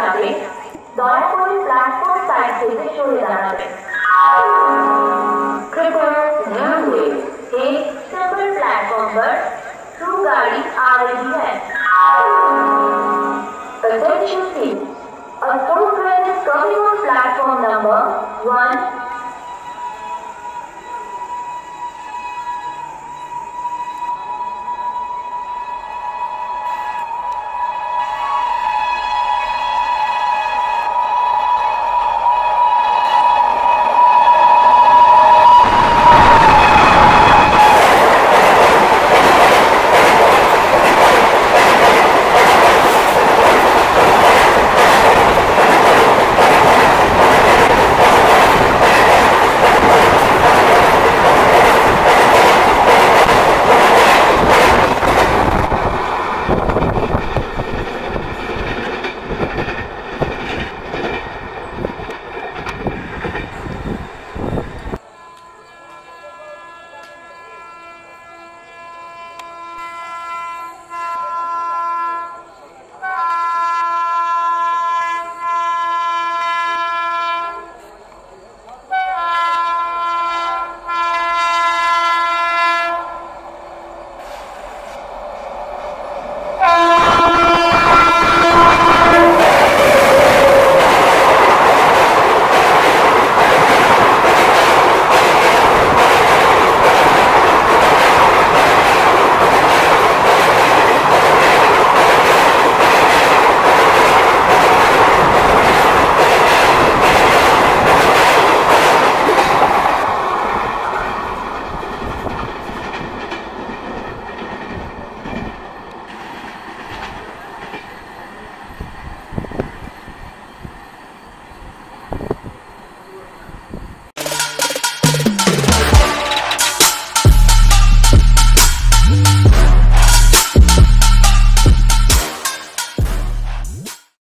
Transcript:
যাবে দয়া করে প্ল্যাটফর্ম সাইড থেকে সরে দাঁড়াবেন कृपया ध्यान दें एक सिंपल प्लेटफॉर्म पर टू गाड़ी आ रही है Attention please. A train platform number 1,